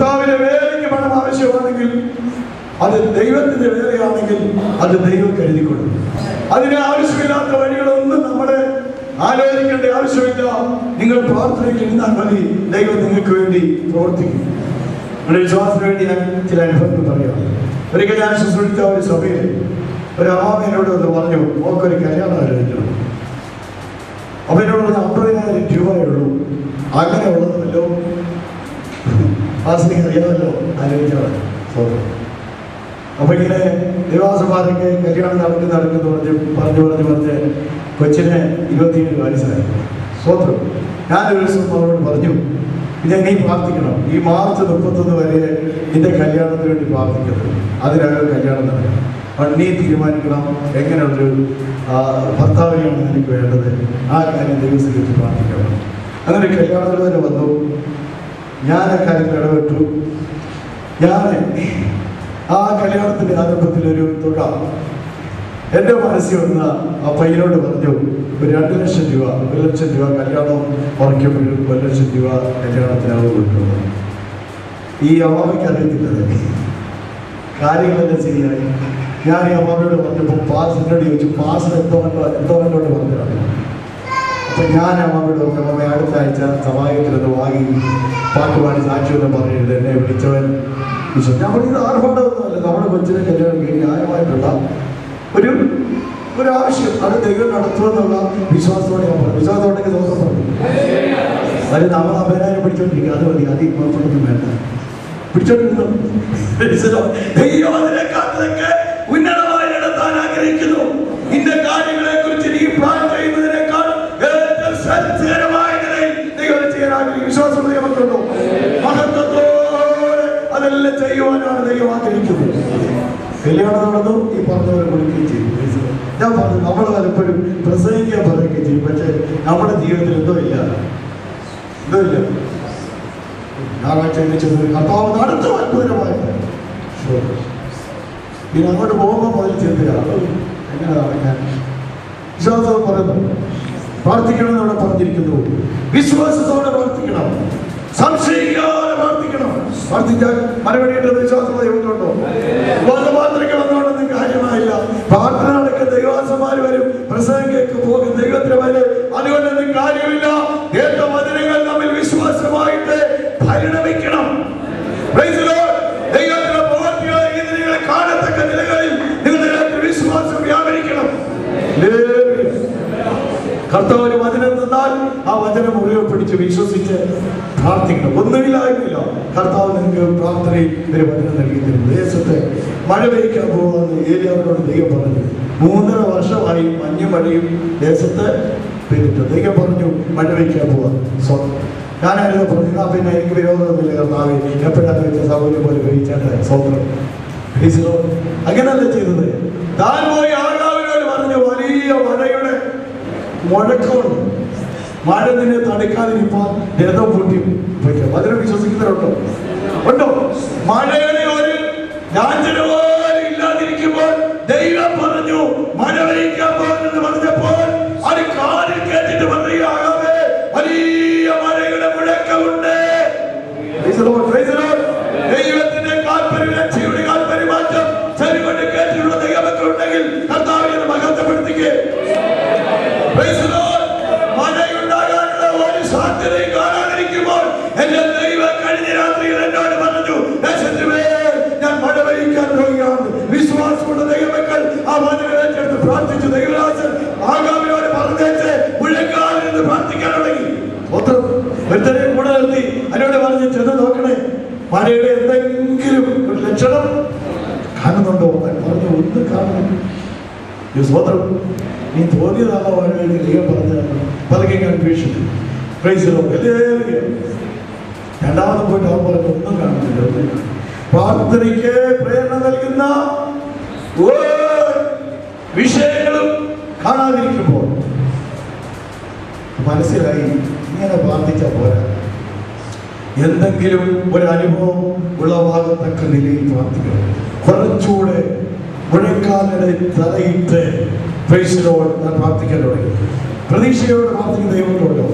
കർത്താവിന്റെ വേലയ്ക്ക് പണം ആവശ്യമാണെങ്കിൽ അത് ദൈവത്തിന്റെ വേലയാണെങ്കിൽ അത് ദൈവം കരുതിക്കൊള്ളും അതിന് ആവശ്യമില്ലാത്ത വഴികളൊന്നും നമ്മുടെ ആലോചിക്കേണ്ട ആവശ്യമില്ല. നിങ്ങൾ പ്രാർത്ഥനയ്ക്ക് ഇരുന്നാൽ മതി. ദൈവം നിങ്ങൾക്ക് വേണ്ടി പ്രവർത്തിക്കും. നമ്മുടെ വിശ്വാസത്തിന് വേണ്ടി ഞാൻ ചില അനുഭവങ്ങൾ പറയാം. ഒരിക്കൽ ഞാൻ ശുശ്രൂഷിച്ച ഒരു സഭയിൽ ഒരു അമ്മാമ എന്നോട് ഒന്ന് പറഞ്ഞു ഓക്കൊരു കല്യാണം ആലോചിക്കണം അപ്പൊ അമ്പതിനായിരം രൂപയേ ഉള്ളൂ. അങ്ങനെ ഉള്ളതല്ലോ ആശ്രയിക്കാൻ അറിയാമല്ലോ ആലോചിച്ചാണ് സ്വന്തം അപ്പോൾ ഇങ്ങനെ ദേവാസമാരൊക്കെ കല്യാണം നടത്തി നടക്കുന്നു പറഞ്ഞ് പറഞ്ഞു പറഞ്ഞു പറഞ്ഞ് കൊച്ചിനെ ഇരുപത്തിയേഴ് വയസ്സായി. സ്വന്തം ഞാനൊരു ദിവസം അവരോട് പറഞ്ഞു ഇത് നീ പ്രാർത്ഥിക്കണം. ഈ മാർച്ച് മുപ്പത്തൊന്ന് വരെ നിന്റെ കല്യാണത്തിന് വേണ്ടി പ്രാർത്ഥിക്കുന്നത് അതിനകം കല്യാണം നടക്കണം നീ തീരുമാനിക്കണം. എങ്ങനെയുള്ളൊരു ഭർത്താവിനെയാണ് നിനക്ക് വേണ്ടത്. ആ കാര്യം ദൈവസ്ഥിതിച്ച് പ്രാർത്ഥിക്കണം. അങ്ങനെ കല്യാണത്തിൽ വരെ വന്നു. ഞാൻ അക്കാര്യത്തിൽ കാര്യത്തിൽ ഇടപെട്ടു? ഞാൻ ആ കല്യാണത്തിന്റെ ആരംഭത്തിൽ ഒരു തുക എന്റെ മനസ്സിൽ വന്ന ആ പയ്യനോട് പറഞ്ഞു ഒരു രണ്ട് ലക്ഷം രൂപ ഒരു ലക്ഷം രൂപ കല്യാണം ഉറക്കുമ്പോഴും ഒരു ലക്ഷം രൂപ കല്യാണത്തിനാവും കൊടുക്കുന്നത് ഈ അമ്മാമയ്ക്ക് അറിയത്തില്ലത്. കാര്യങ്ങളെല്ലാം ശരിയായി ഞാൻ ഈ അമ്മാമയോട് പറഞ്ഞപ്പോൾ പാസിനോട് ചോദിച്ചു പാസ് എന്തോ എന്തോ എന്നോട് പറഞ്ഞതാണ്. അപ്പൊ ഞാൻ അമ്മാമയോട് പറഞ്ഞു അമ്മ അടുത്ത ആഴ്ച സമാജത്തിലൊന്ന് വാങ്ങി പാട്ടുപാടി സാക്ഷിയൊന്നും പറയരുത് എന്നെ വിളിച്ചവൻ ഞാൻ പറഞ്ഞത് ആർഭാടമൊന്നുമല്ല നമ്മുടെ കൊച്ചിനെ കല്യാണം കഴിഞ്ഞ് ന്യായമായിട്ടുള്ള ഒരു ആവശ്യം. അത് ദൈവം നടത്തുമെന്നുള്ള വിശ്വാസത്തോടെ ഞാൻ പറഞ്ഞു. വിശ്വാസത്തോടെ ദിവസം പറഞ്ഞു അത് നമ്മൾ അമ്പതിനായിരം പിടിച്ചോണ്ടിരിക്കുക. അത് മതി. അത് ഇപ്പോഴൊന്നും വേണ്ട. പിടിച്ചോണ്ടിരുന്നു ഉന്നതമായി നടത്താൻ ആഗ്രഹിക്കുന്നു. ഇന്ന കാര്യങ്ങളെ ചെയ്യുവാനാണ് ദൈവം ആഗ്രഹിക്കുന്നത് കല്യാണം നടന്നു ഈ പറഞ്ഞവരെ കൊടുക്കുകയും ചെയ്യും ഞാൻ പറഞ്ഞു നമ്മൾ പലപ്പോഴും പ്രസംഗിക്കാൻ പറയുകയും ചെയ്യും. പക്ഷെ നമ്മുടെ ജീവിതത്തിൽ എന്തോ ഇല്ല. എന്തോ ഇല്ല. ഞായറാഴ്ച ചെന്ന് കർത്താവ് നടത്തും അത്ഭുതമായ പിന്നെ അങ്ങോട്ട് പോകുമ്പോൾ മുതൽ ചിന്തയാ എങ്ങനെ നടക്കാൻ വിശ്വാസം പറയുന്നു പ്രാർത്ഥിക്കണം എന്നവിടെ പറഞ്ഞിരിക്കുന്നു. വിശ്വാസത്തോടെ പ്രാർത്ഥിക്കണം. സംശയിക്കാതെ പ്രാർത്ഥിക്കണം. പ്രാർത്ഥിച്ചാൽ മറുപടിയുടെ വിശ്വാസമുള്ള ദൈവത്തിലുണ്ടോ ബോധമാത്രയ്ക്ക് വന്നോണ്ടൊന്നും കാര്യമായില്ല. പ്രാർത്ഥന നടക്കുന്ന ദൈവാസന്മാർ വരും. പ്രസംഗിക്ക് പോകും. ദൈവത്തിന് വരും അതുകൊണ്ടൊന്നും കാര്യമില്ല. ദൈവവചനങ്ങൾ വചനങ്ങൾ തമ്മിൽ വിശ്വാസമായിട്ട് പരിണമിക്കണം. ദൈവത്തിന്റെ പ്രവർത്തികളെ കാണത്തക്ക നിലകളിൽ നിങ്ങളുടെ വിശ്വാസം വ്യാപരിക്കണം. Hallelujah. കർത്താവിന് വചനം തന്നാൽ ആ വചനം മുഴുവൻ വിശ്വസിച്ച് പ്രാർത്ഥിക്കണം. ഒന്നുമില്ലായ്മയില്ല കർത്താവ് നിങ്ങൾക്ക് പ്രാർത്ഥനയിൽ ഒരു വചനം നൽകി തരും ദേശത്ത് മഴ പെയ്ക്കാൻ പോകാമെന്ന് ഏരിയാവിനോട് ദൈവം പറഞ്ഞു മൂന്നര വർഷമായി മഞ്ഞും മഴയും ദേശത്ത് പെയ്തിട്ട് ദൈവം പറഞ്ഞു മഴ പെയ്ക്കാൻ പോവാ. സ്വന്തം ഞാനായിരുന്നു പറഞ്ഞു "ആ, പിന്നെ എനിക്ക് വിരോധമൊന്നുമില്ല കർത്താവ്. എപ്പോഴാണ് വെച്ച സൗകര്യം പോലെ കഴിച്ചാട്ടെ സ്വന്തം അങ്ങനല്ല ചെയ്തത്. താൻ പോയി ആകാവിനോട് പറഞ്ഞു വലിയ മുഴക്കമുണ്ട് മഴ നിന്നെ തടുക്കാതിരിക്കാൻ രഥം പൊട്ടി വയ്ക്കാം അതിനെ വിശ്വസിക്കുന്നവരുണ്ടോ? ഉണ്ടോ? മഴയുടെ ഒരു ഇല്ലാതിരിക്കുമ്പോൾ ദൈവം പറഞ്ഞു മഴ പെയ്ക്കാൻ പോകുന്നെന്ന് പറഞ്ഞപ്പോൾ അത് കാലിൽ കേട്ടിട്ട് പറയുകയാകാതെ വലിയ മഴയുടെ മുഴക്കമുണ്ട്. എന്റെ ദൈവം കഴിഞ്ഞ രാത്രിയിൽ എന്നോട് പറഞ്ഞു ഞാൻ മഴ പെയ്യിക്കാൻ പോവുകയാണ്. വിശ്വാസമുള്ള ദൈവമക്കൾ ആ വചനം ഏറ്റെടുത്ത് പ്രാർത്ഥിച്ചു. ദൈവരാജൻ ആകാമിനോട് പറഞ്ഞേച്ച് മുഴക്കാലിൽ നിന്ന് പ്രാർത്ഥിക്കാൻ തുടങ്ങി. മൊത്തം ഒരുത്തരെ കൂടെ നിർത്തി. അതിനോട് പറഞ്ഞ് ചെന്ന് നോക്കണേ. മഴയുടെ എന്തെങ്കിലും ഒരു ലക്ഷണം കാണുന്നുണ്ടോ? പറഞ്ഞു ഒന്ന് കാണുന്നു ഈ സ്വതന്ത്രം നീ തോന്നിയതാണോ? വേണ്ടി ദൈവം പറഞ്ഞു പതുക്കെ കൺഫ്യൂഷൻ പ്രൈസിലോ രണ്ടാമത് പോയിട്ട് അവൻ പറഞ്ഞു ഒന്നും കാണുന്നില്ല. പ്രാർത്ഥനയ്ക്ക് പ്രേരണ നൽകുന്ന വിഷയങ്ങളും കാണാതിരിക്കുമ്പോൾ മനസ്സിലായി ഇങ്ങനെ പ്രാർത്ഥിച്ച പോരാ. എന്തെങ്കിലും ഒരു അനുഭവം ഉളവാകത്തക്ക നിലയിൽ പ്രാർത്ഥിക്കണം. കുറച്ചുകൂടെ മുഴക്കാലിടെ തലയിട്ട് പ്രേക്ഷകരോട് ഞാൻ പ്രാർത്ഥിക്കാൻ തുടങ്ങി. പ്രതീക്ഷയോട് പ്രാർത്ഥിക്കുന്ന ദൈവത്തോടോ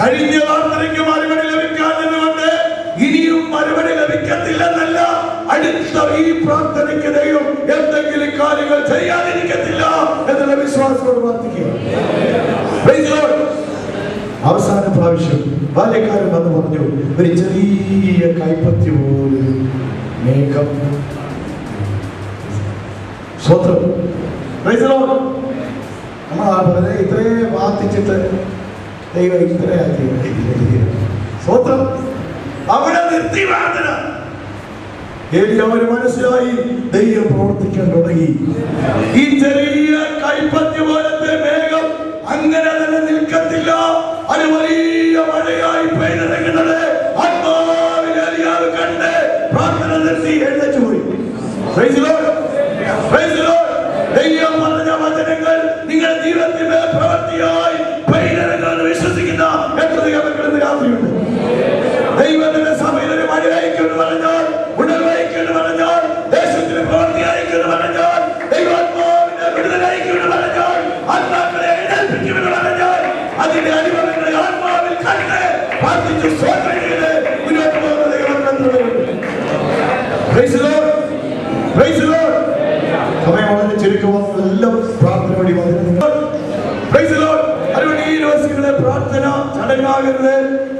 കഴിഞ്ഞ പ്രാർത്ഥനയ്ക്ക് മറുപടി ലഭിക്കാൻ ഇനിയും മറുപടി ലഭിക്കത്തില്ലെന്നല്ല അടുത്ത ഈ പ്രാർത്ഥനയ്ക്ക് ദൈവം എന്തെങ്കിലും കാര്യങ്ങൾ ചെയ്യാതിരിക്കത്തില്ല എന്നുള്ള വിശ്വാസത്തോട് പ്രാർത്ഥിക്കുക. അവസാന പ്രാവശ്യം ബാല്യക്കാരൻ വന്ന് പറഞ്ഞു ഒരു ചെറിയ കൈപ്പത്തി പോലെ മേഘം സ്വത്രം. നമ്മൾ ആ ഇത്രേ പ്രാർത്ഥിച്ചിട്ട് ദൈവം ഇത്രയാക്കി സ്വത്രം അവിടെ നിർത്തി പ്രാർത്ഥന. ഏലി അവന് മനസ്സിലായി ദൈവം പ്രവർത്തിക്കാൻ തുടങ്ങി. ഈ ചെറിയ കൈപ്പത്തി പോലത്തെ മേഘം അങ്ങനെ തന്നെ നിൽക്കത്തില്ല. അത് വലിയ മഴയായി പെയ്തിറങ്ങുന്നത് ആത്മാവിനെ കണ്ട് പ്രാർത്ഥന നിർത്തി എഴുന്നേറ്റ് പോയി.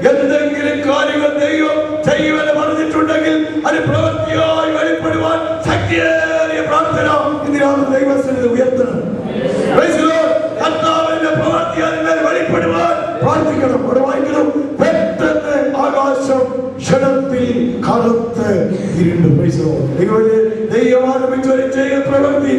എന്തെങ്കിലും കാര്യങ്ങൾ ദൈവം ചെയ്യുമെന്ന് പറഞ്ഞിട്ടുണ്ടെങ്കിൽ അത് പ്രവൃത്തിയായി വെളിപ്പെടുവാൻ ശക്തിയേറിയ പ്രാർത്ഥന ഇതിനാണ് ദൈവസ്ഥിതി ഉയർത്തണം. കർത്താവിന്റെ പ്രവൃത്തി അതിന്മേൽ വെളിപ്പെടുവാൻ പ്രാർത്ഥിക്കണം. അവിടെ വായിക്കണം. പെട്ടെന്ന് ആകാശം ക്ഷണത്തിൽ കറുത്ത് ഇരുണ്ടു. ദൈവം ആരംഭിച്ച ഒരു ചെയ്യ പ്രവൃത്തി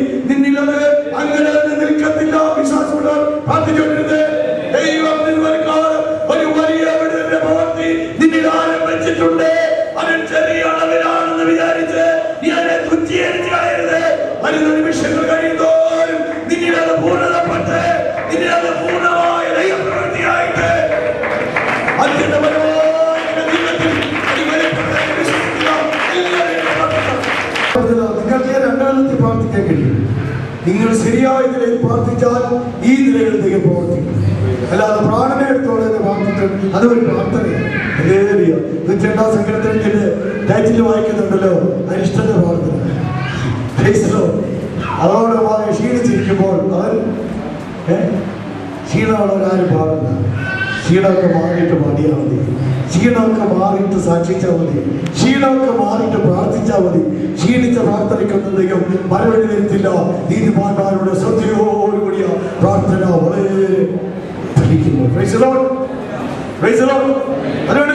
നിങ്ങൾ ശരിയായ നിലയിൽ പ്രാർത്ഥിച്ചാൽ ഈ നിലയിൽ പ്രവർത്തിക്കും. അല്ലാതെ പ്രാണനെ എടുത്തോളെ എന്ന് പ്രാർത്ഥിച്ചിട്ട് അത് ഒരു പ്രാർത്ഥനയാണ്. നൂറ്റിരണ്ടാം സങ്കീർത്തനത്തിന്റെ ടൈറ്റിൽ വായിക്കുന്നുണ്ടല്ലോ അരിഷ്ടന്റെ പ്രാർത്ഥന. അതോടൊപ്പം ക്ഷീണിച്ചിരിക്കുമ്പോൾ അവൻ? ക്ഷീണമുള്ളവരാരും പാടില്ല ക്ഷീണമൊക്കെ മാറിയിട്ട് പാടിയാൽ മതി. ക്ഷീണമൊക്കെ മാറിയിട്ട് സാക്ഷിച്ചാൽ മതി. ക്ഷീണമൊക്കെ മാറിയിട്ട് പ്രാർത്ഥിച്ചാൽ മതി. ക്ഷീണിച്ച പ്രാർത്ഥനയ്ക്കൊന്നും മറുപടി വരുത്തില്ല നീതിമാന്മാരുടെ ശ്രദ്ധയോടുകൂടിയ പ്രാർത്ഥന വളരെ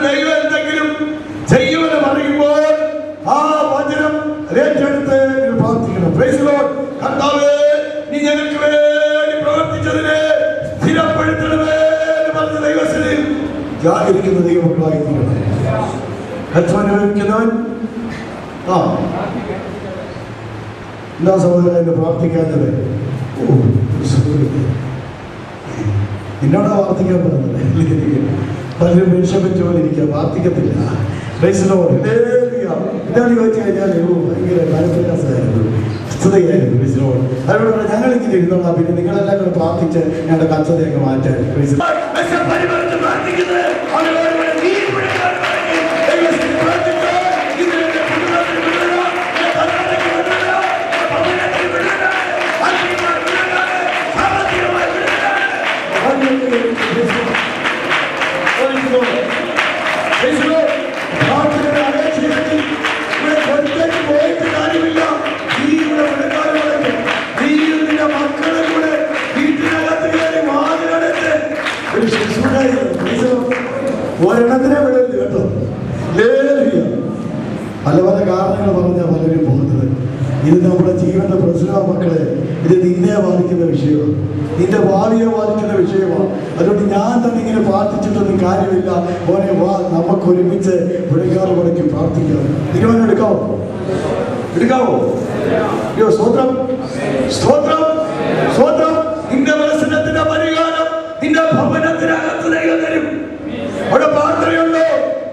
ദൈവം. ജാഗരിക്കുന്ന ദൈവമക്കളായി തീരണം അനുഭവിക്കുന്നവൻ ആ എന്താ സഹോദര എന്ന് പ്രാർത്ഥിക്കാത്തത് നിന്നോടാ പ്രാർത്ഥിക്കാൻ പറഞ്ഞത്. പലരും ഇരിക്കുക പ്രാർത്ഥിക്കത്തില്ല. ഇതാണ് ഇരുന്നോളാം. പിന്നെ നിങ്ങളെല്ലാം കൂടെ പ്രാർത്ഥിച്ച് ഞങ്ങളുടെ കച്ചതയൊക്കെ മാറ്റാൻ. 하늘을 ബാധിക്കുന്ന വിഷയമാണ്. നിന്റെ ഭാവിയെ ബാധിക്കുന്ന വിഷയമാണ്. അതുകൊണ്ട് ഞാൻ തന്നെ ഇങ്ങനെ പ്രാർത്ഥിച്ചിട്ടൊന്നും കാര്യമില്ല. ഓനെ വാ നമുക്ക് ഒരുമിച്ച് വിളിക്കാറ് മുടക്കി പ്രാർത്ഥിക്കാം. തീരുമാനം എടുക്കാവോ? എടുക്കാവോ? അയ്യോ സ്തോത്രം. സ്തോത്രം. സ്തോത്രം. നിന്റെ മനസ്സിനത്തിന്റെ പരിഹാരം നിന്റെ ഭവനത്തിനകത്ത് ദൈവം തരും. അവിടെ പ്രാർത്ഥനയുണ്ടോ.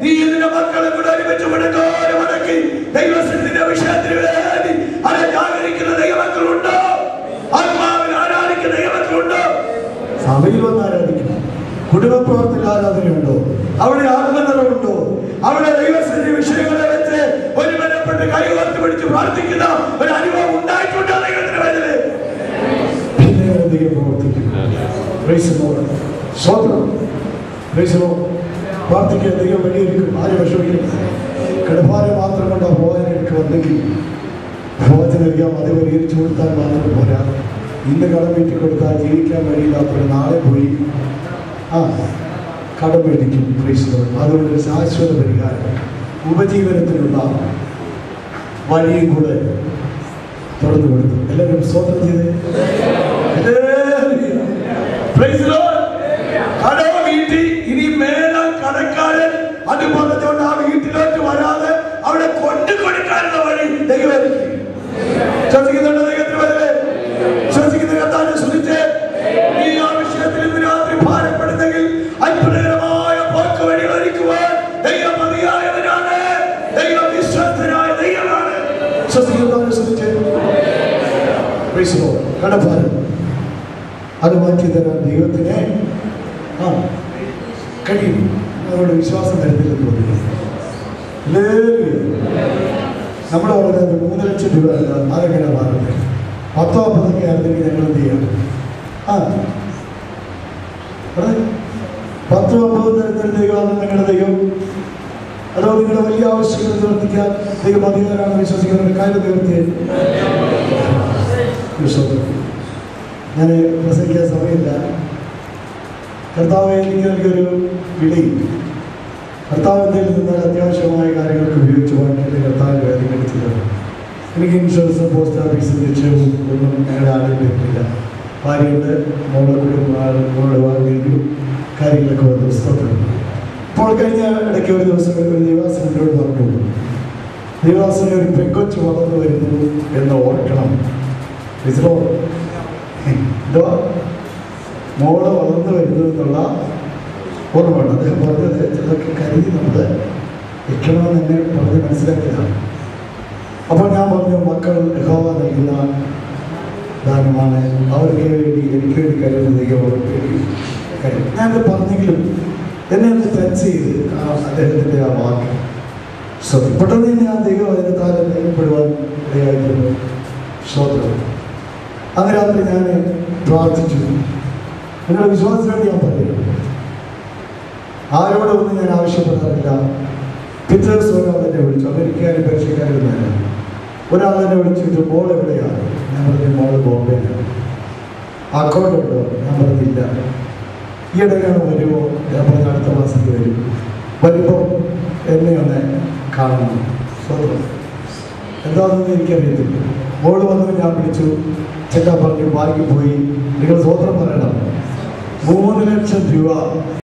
നീ ഇതിന്റെ മക്കളെ കൂടെ ഒരുമിച്ച് വിടുകാരെ മുടക്കി ദൈവത്തിന്റെ വിഷയത്തിന് വേണ്ടി ജാഗരിക്കുന്ന ദൈവമക്കളുണ്ടോ സഭയിൽ വന്ന് ആരാധിക്കണം കുടുംബ പ്രവർത്തന ആരാധനയുണ്ടോ അവിടെ ആത്മനിറവുണ്ടോ അവിടെ ദൈവസ്ഥിതി വിഷയങ്ങളെ വെച്ച് ഒരു ബന്ധപ്പെട്ട് കൈ ഉയർത്തി പിടിച്ച് പ്രാർത്ഥിക്കുന്ന ഒരു അനുഭവം ഉണ്ടായിട്ടുണ്ട് പിന്നെ ദൈവം വഴിയൊരുക്കും. ആരും വിഷമിക്കില്ല കിടപ്പാരെ മാത്രം കൊണ്ട് ഭോജനം എനിക്ക് വന്നെങ്കിൽ ഭോജനം നൽകാം അത് പരിഹരിച്ചു കൊടുത്താൽ മാത്രം പോരാ. ഇന്ന് കടം വീട്ടി കൊടുത്താൽ ജീവിക്കാൻ കഴിയില്ലാത്തവർ നാളെ പോയി. ആ കടം മേടിക്കും. ക്രൈസ്തവർ അതുകൊണ്ട് ശാശ്വത പരിഹാരം. ഉപജീവനത്തിനുള്ള വഴിയും കൂടെ തുറന്നു കൊടുത്തു എല്ലാവരും സ്വന്തം ചെയ്ത്. Praise അത് മാറ്റി ദൈവത്തിന് ആ കഴിയും. അവരുടെ വിശ്വാസം വരുന്നില്ലെന്ന് തോന്നുന്നു നമ്മുടെ പറഞ്ഞത് മൂന്ന് ലക്ഷം രൂപ അതെങ്ങനെ മാറുന്നത് പത്തോ അമ്പതൊക്കെ ആയിരുന്നെങ്കിൽ ഞങ്ങൾ എന്ത് ചെയ്യണം ആ. പത്തോ അമ്പതോ തരത്തിൽ ദൈവമാണ് നിങ്ങളുടെ ദൈവം. അതോ നിങ്ങളുടെ വലിയ ആവശ്യങ്ങൾ നിവർത്തിക്കാൻ ദൈവം അധികാരമാണ് വിശ്വസിക്കുന്നവരുടെ കാര്യം നിവർത്തിയേ? വിശ്വസം ഞാൻ പ്രസംഗിക്കാൻ സമയമില്ല. കർത്താവ് എനിക്ക് നൽകിയൊരു വിളി. കർത്താവ് എന്തെങ്കിലും നിന്നാൽ അത്യാവശ്യമായ കാര്യങ്ങൾക്ക് ഉപയോഗിച്ച് വാങ്ങിയിട്ട് കർത്താവ് കാര്യങ്ങൾ ചെയ്തത് എനിക്ക് ഇൻഷുറൻസും പോസ്റ്റ് ഓഫീസും നിക്ഷേപവും ഒന്നും ഞങ്ങളുടെ ആളുകൾ ലഭിക്കില്ല ഭാര്യയുടെ മോളെ കുടുംബങ്ങളുടെ വാങ്ങിയൊരു വാങ്ങിയും കാര്യങ്ങളൊക്കെ ഒരു സ്തോത്രം ഇപ്പോൾ കഴിഞ്ഞ ഇടയ്ക്ക് ഒരു ദിവസം ഒരു ദേവാസനത്തിനോട് പറഞ്ഞു. ദേവാസന ഒരു പെങ്കൊച്ച് വളർന്നു വരുന്നു എന്ന് ഓർക്കണം. ഇസ്രോ എന്തോ മോൾ വളർന്നു വരുന്നു ഓർമ്മയുണ്ട്. അദ്ദേഹം പറഞ്ഞത് ചിലർക്ക് കരുതി നമ്മൾ രക്ഷണമെന്ന് എന്നെ പറഞ്ഞ് മനസ്സിലാക്കിയതാണ്. അപ്പോൾ ഞാൻ പറഞ്ഞു മക്കൾ യഹോവ നൽകുന്ന ദാനമാണ്. അവർക്ക് വേണ്ടി എനിക്ക് വേണ്ടി കരുതുന്നത് അവർക്ക് കരുതും. ഞാനത് പറഞ്ഞെങ്കിലും എന്നെ ഒന്ന് ടച്ച് ചെയ്ത് ആ അദ്ദേഹത്തിന്റെ ആ വാക്ക് ശ്രദ്ധ പെട്ടെന്ന് തന്നെ ആ ദൈവം അതിന്റെ താരം നയിക്കപ്പെടുവാൻ ഇടയായിരുന്നു ശ്രോത്രം അന്ന് രാത്രി ഞാൻ പ്രാർത്ഥിച്ചു. നിങ്ങളുടെ വിശ്വാസത്തിന് വേണ്ടി ഞാൻ പറയുന്നു. ആരോടൊന്നും ഞാൻ ആവശ്യപ്പെടാറില്ല. പിറ്റേ ദിവസം ഒരാൾ എന്നെ വിളിച്ചു. അമേരിക്കക്കാരും പേർഷ്യക്കാരൊന്നുമല്ല ഒരാൾ എന്നെ വിളിച്ചിട്ട് മോൾ എവിടെയാണ്? ഞാൻ പറഞ്ഞു മോൾ ബോംബെയിലാണ്. അക്കൗണ്ട് ഉണ്ടോ? ഞാൻ പറഞ്ഞില്ല ഈയിടെയാണ് വരുമോ? ഞാൻ പറഞ്ഞ അടുത്ത മാസത്തിൽ വരും. വരുമ്പോൾ എന്നെ ഒന്ന് കാണണം. സ്വന്തം എന്താണെന്ന് എനിക്കറിയത്തില്ല. മോൾ വന്നു ഞാൻ വിളിച്ചു. ചെല്ലാൻ പറഞ്ഞു ബാങ്കിൽ പോയി. നിങ്ങൾ സ്വതന്ത്രം പറയണം. മൂന്ന് ലക്ഷം രൂപ.